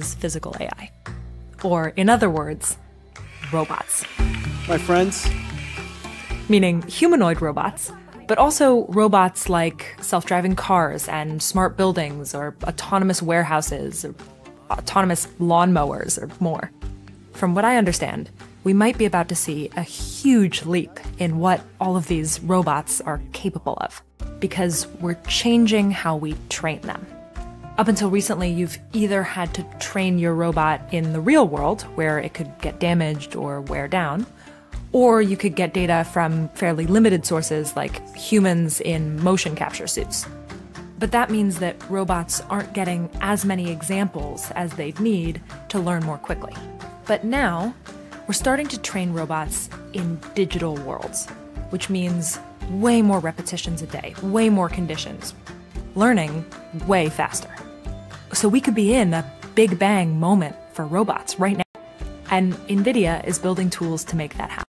is physical AI. Or, in other words, robots. My friends, Meaning humanoid robots, but also robots like self driving cars and smart buildings or autonomous warehouses or autonomous lawnmowers or more. From what I understand, we might be about to see a huge leap in what all of these robots are capable of, because we're changing how we train them. Up until recently, you've either had to train your robot in the real world, where it could get damaged or wear down, or you could get data from fairly limited sources like humans in motion capture suits. But that means that robots aren't getting as many examples as they'd need to learn more quickly. But now, we're starting to train robots in digital worlds, which means way more repetitions a day, way more conditions, learning way faster. So we could be in a big bang moment for robots right now. And NVIDIA is building tools to make that happen.